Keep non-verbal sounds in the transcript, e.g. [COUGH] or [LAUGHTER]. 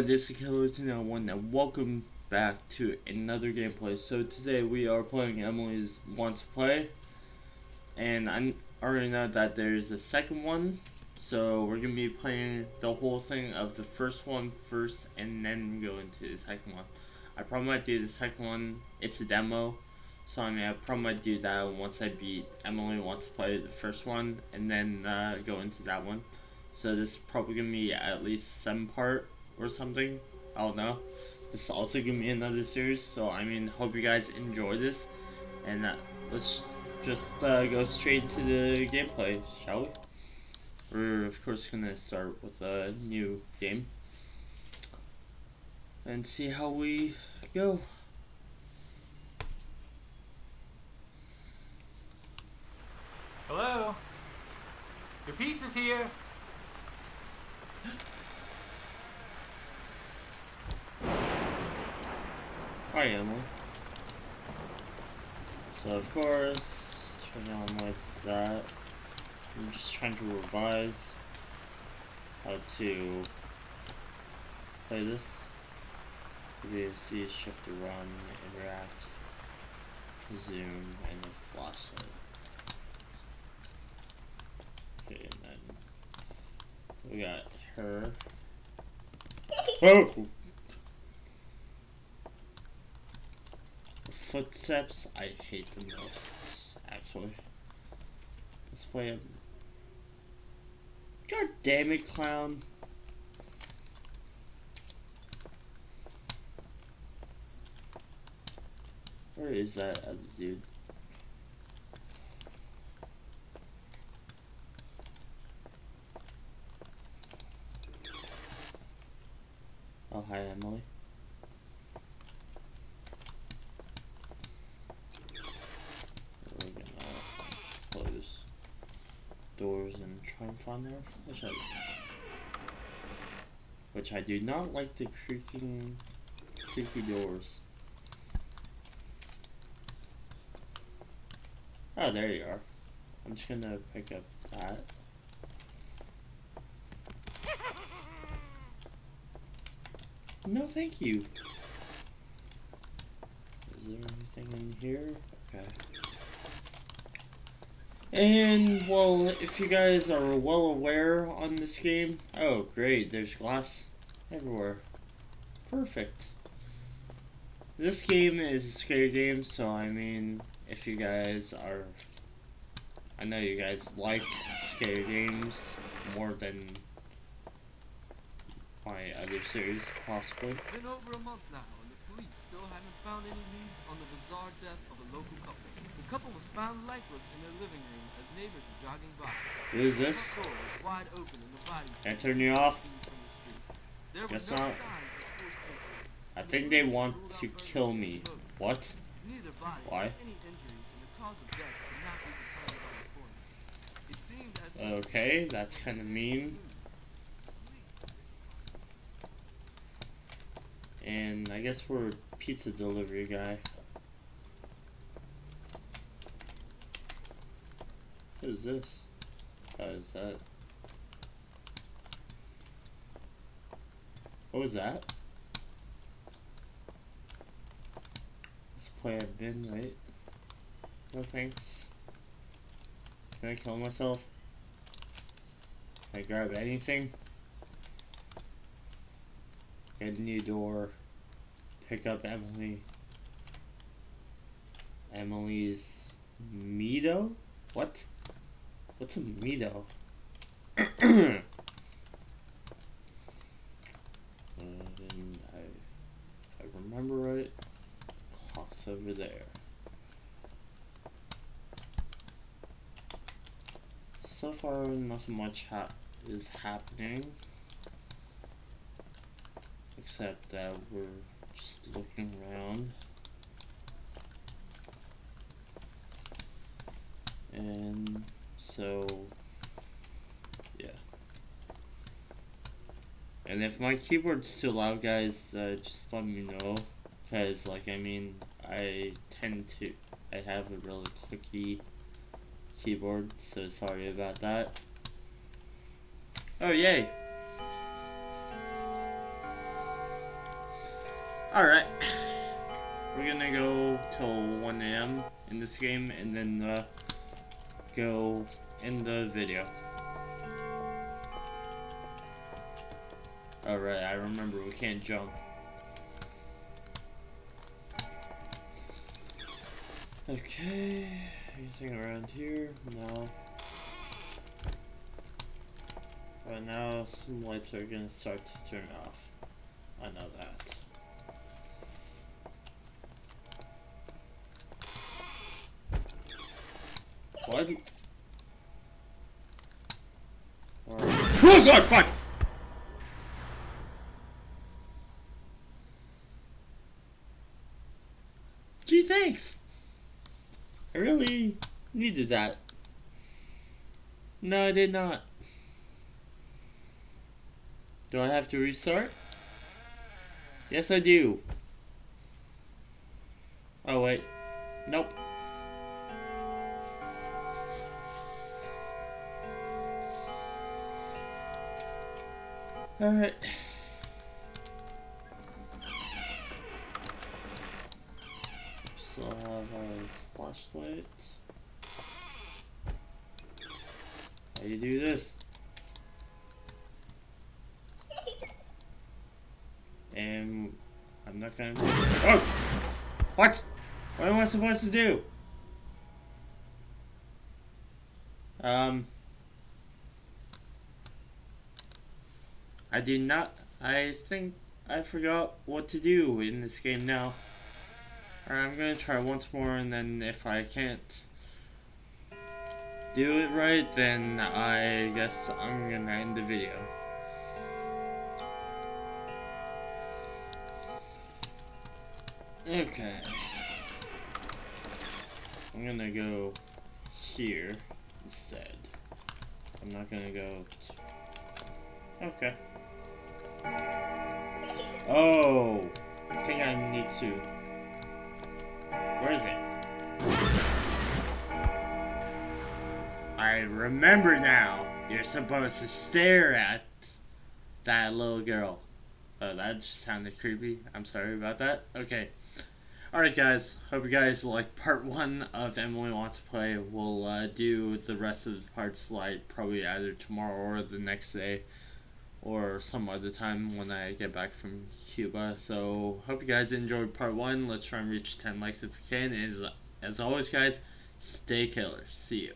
everybody, this is Killer291 and welcome back to another gameplay. So today we are playing Emily's Wants to Play and I already know that there's a second one so we're going to be playing the whole thing of the first one first and then go into the second one. I probably might do the second one, it's a demo so I mean I probably might do that once I beat Emily Wants to Play the first one and then uh, go into that one. So this is probably going to be at least seven part or something. I don't know. This is also gonna be another series, so I mean, hope you guys enjoy this. And uh, let's just uh, go straight to the gameplay, shall we? We're of course gonna start with a new game and see how we go. Hello? Your pizza's here. Hi, Emily. So, of course, turn on what's that. I'm just trying to revise how to play this. WC, shift to run, interact, zoom, and a flashlight. Okay, and then we got her. [LAUGHS] Oh! Footsteps, I hate the most, actually. Let's play. God damn it, clown. Where is that other dude? Oh, hi, Emily. Doors and try and find their flashlight. Which I do not like the creaking, creaky doors. Oh, there you are. I'm just gonna pick up that. No, thank you. Is there anything in here? Okay. And, well, if you guys are well aware on this game, oh great, there's glass everywhere. Perfect. This game is a scary game, so I mean, if you guys are, I know you guys like scary games more than my other series, possibly. It's been over a month now, police still haven't found any leads on the bizarre death of a local couple. The couple was found lifeless in their living room as neighbors were jogging by. Who is this? The door was wide open and the bodies I turn you off? the. Guess no not. signs of forced entry. I think they want to kill me. What? Neither body Why? any injuries, and the cause of death not be by the. It as Okay, that's kind of mean. And I guess we're a pizza delivery guy. What is this? Oh, is that? What was that? Let's play a bin, right? No thanks. Can I kill myself? Can I grab anything? Get a new door. Pick up Emily. Emily's Mito? What? What's a Mito? [CLEARS THROAT] and I, if I remember right, clock's over there. So far, nothing much ha is happening. Except that we're just looking around. And so, yeah. And if my keyboard's too loud, guys, uh, just let me know. Because, like, I mean, I tend to, I have a really clicky keyboard, so sorry about that. Oh, yay! Alright. We're gonna go till 1 a.m. in this game and then uh, go in the video. Alright, I remember we can't jump. Okay, anything around here? No. Right now, some lights are gonna start to turn off. I know that. What? Or... Oh god, fuck! Gee, thanks! I really needed that. No, I did not. Do I have to restart? Yes, I do. Oh, wait. Nope. Alright. Still have a flashlight. How do you do this? And I'm not gonna. Oh! What? What am I supposed to do? Um. I did not. I think I forgot what to do in this game now. Alright, I'm gonna try once more, and then if I can't do it right, then I guess I'm gonna end the video. Okay. I'm gonna go here instead. I'm not gonna go. Okay. Oh! I think I need to. Where is it? I remember now. You're supposed to stare at that little girl. Oh, that just sounded creepy. I'm sorry about that. Okay. Alright guys, hope you guys liked part one of Emily Wants to Play. We'll uh, do the rest of the parts like probably either tomorrow or the next day or some other time when I get back from Cuba. So hope you guys enjoyed part one. Let's try and reach 10 likes if we can. As, as always guys, stay killer. See you.